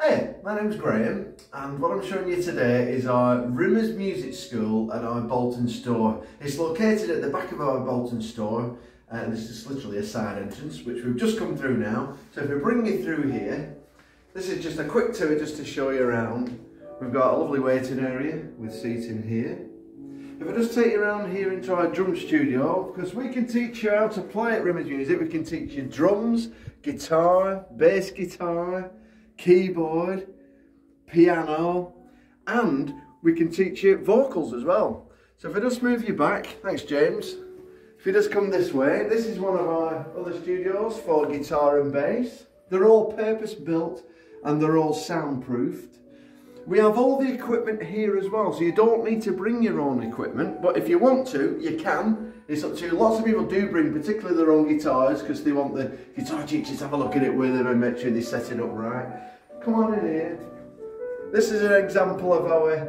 Hey, my name's Graham and what I'm showing you today is our Rimmers Music School at our Bolton store. It's located at the back of our Bolton store uh, and this is literally a side entrance which we've just come through now. So if we bring you through here, this is just a quick tour just to show you around. We've got a lovely waiting area with seating here. If I just take you around here into our drum studio, because we can teach you how to play at Rimmers Music, we can teach you drums, guitar, bass guitar, keyboard, piano, and we can teach you vocals as well. So if I just move you back, thanks James. If you just come this way, this is one of our other studios for guitar and bass. They're all purpose built and they're all soundproofed. We have all the equipment here as well, so you don't need to bring your own equipment, but if you want to, you can. It's up to you. Lots of people do bring particularly their own guitars because they want the guitar teachers to have a look at it with them and make sure they set it up right. Come on in here. This is an example of our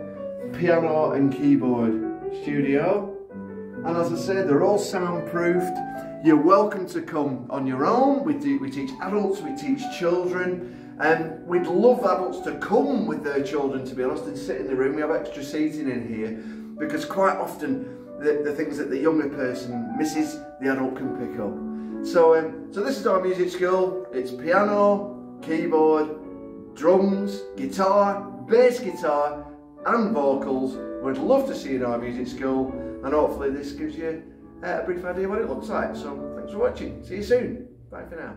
piano and keyboard studio. And as I said, they're all soundproofed. You're welcome to come on your own. We, do, we teach adults, we teach children. And we'd love adults to come with their children, to be honest, and sit in the room. We have extra seating in here because quite often the, the things that the younger person misses, the adult can pick up. So, um, so this is our music school. It's piano, keyboard, drums, guitar, bass guitar, and vocals. We'd love to see you in our music school, and hopefully this gives you a brief idea what it looks like. So, thanks for watching. See you soon. Bye for now.